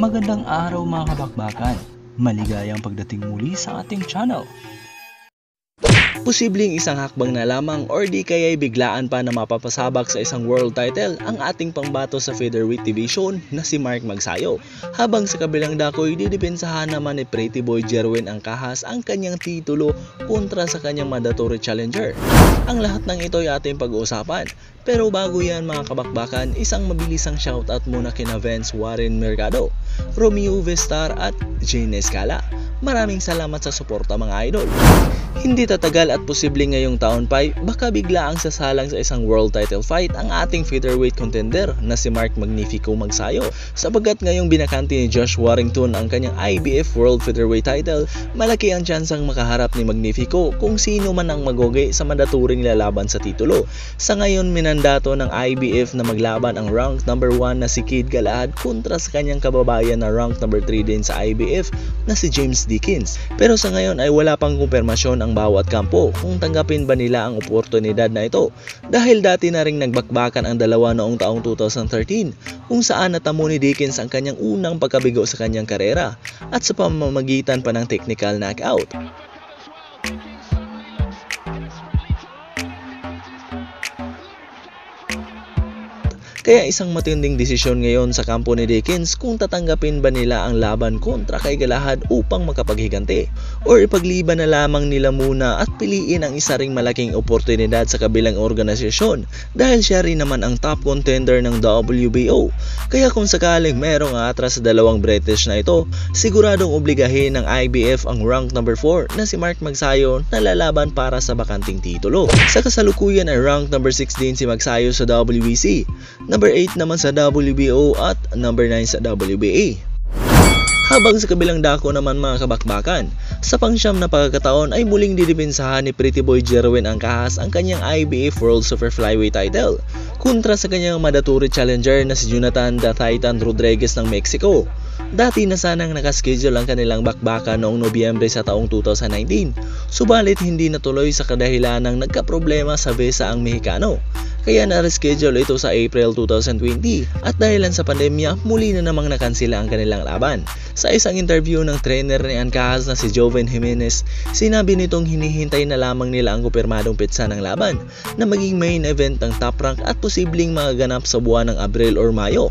Magandang araw mga kabakbakan. Maligayang pagdating muli sa ating channel. Posibleng isang hakbang na lamang or di kaya'y biglaan pa na mapapasabak sa isang world title ang ating pangbato sa featherweight division na si Mark Magsayo. Habang sa kabilang dako'y didepensahan naman ni Pretty Boy Jerwin ang kahas ang kanyang titulo kontra sa kanyang mandatory challenger. Ang lahat ng ito ay ating pag-uusapan. Pero bago yan mga kabakbakan, isang mabilisang shoutout muna kina Vince Warren Mercado, Romeo Vestar at Jane Escala. Maraming salamat sa suporta mga idol. Hindi tatagal at posible ngayong taon pa baka bigla ang sasalang sa isang world title fight ang ating featherweight contender na si Mark Magnifico Magsayo. Sabagat ngayong binakanti ni Josh Warrington ang kanyang IBF World Featherweight title, malaki ang tsansang makaharap ni Magnifico kung sino man ang magoge sa mandaturing lalaban sa titulo. Sa ngayon minandato ng IBF na maglaban ang rank number 1 na si Kid Galahad kontra sa kanyang kababayan na rank number 3 din sa IBF na si James Dickens. Pero sa ngayon ay wala pang kumpirmasyon ang bawat kampo kung tanggapin ba nila ang oportunidad na ito. Dahil dati na ring nagbakbakan ang dalawa noong taong 2013 kung saan natamo ni Dickens ang kanyang unang pagkabigo sa kanyang karera at sa pamamagitan pa ng technical knockout. Kaya isang matinding desisyon ngayon sa kampo ni Dickens kung tatanggapin ba nila ang laban kontra kay Galahad upang makapaghiganti or ipagliban na lamang nila muna at piliin ang isa ring malaking oportunidad sa kabilang organisasyon dahil siya rin naman ang top contender ng WBO. Kaya kung sakaling merong atras sa dalawang British na ito, siguradong obligahin ng IBF ang rank number 4 na si Mark Magsayo na lalaban para sa bakanting titulo. Sa kasalukuyan ay rank number 6 din si Magsayo sa WBC number 8 naman sa WBO at number 9 sa WBA. Habang sa kabilang dako naman mga kabakbakan, sa pangsyam na pagkakataon ay muling didepensahan ni Pretty Boy Jerwin ang kahas ang kanyang IBF World Super Flyweight title kontra sa kanyang mandatory challenger na si Jonathan the Titan Rodriguez ng Mexico. Dati na sanang nakaschedule ang kanilang bakbaka noong Nobyembre sa taong 2019, subalit hindi natuloy sa kadahilan ng nagkaproblema sa visa ang Mexicano. Kaya na-reschedule ito sa April 2020 at dahilan sa pandemya, muli na namang nakansila ang kanilang laban. Sa isang interview ng trainer ni Ancahas na si Joven Jimenez, sinabi nitong hinihintay na lamang nila ang kupirmadong petsa ng laban na maging main event ng top rank at posibleng magaganap sa buwan ng Abril or Mayo.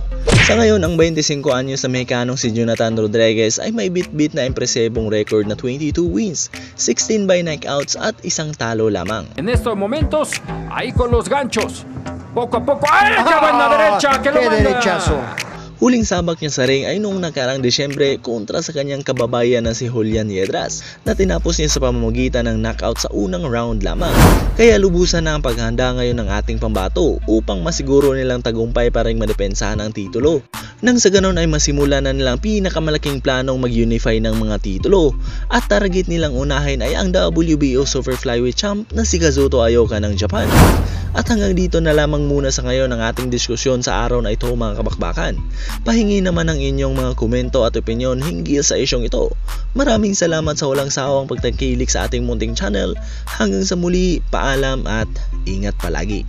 Sa ngayon, ang 25 anyos na Mexicanong si Jonathan Rodriguez ay may bit-bit na impresibong record na 22 wins, 16 by knockouts at isang talo lamang. En estos momentos, ahí con los ganchos. Poco a poco. ¡Ay, qué buena derecha! ¡Que lo ¡Qué manda! Huling sabak niya sa ring ay noong nakarang Desyembre kontra sa kanyang kababayan na si Julian Yedras na tinapos niya sa pamamagitan ng knockout sa unang round lamang. Kaya lubusan na ang paghanda ngayon ng ating pambato upang masiguro nilang tagumpay para ring madepensahan ang titulo. Nang sa ganon ay masimula na nilang pinakamalaking planong mag-unify ng mga titulo at target nilang unahin ay ang WBO Super Flyweight Champ na si Kazuto Ayoka ng Japan. At hanggang dito na lamang muna sa ngayon ang ating diskusyon sa araw na ito mga kabakbakan. Pahingi naman ang inyong mga komento at opinyon hinggil sa isyong ito. Maraming salamat sa walang sawang pagtangkilik sa ating munting channel. Hanggang sa muli, paalam at ingat palagi.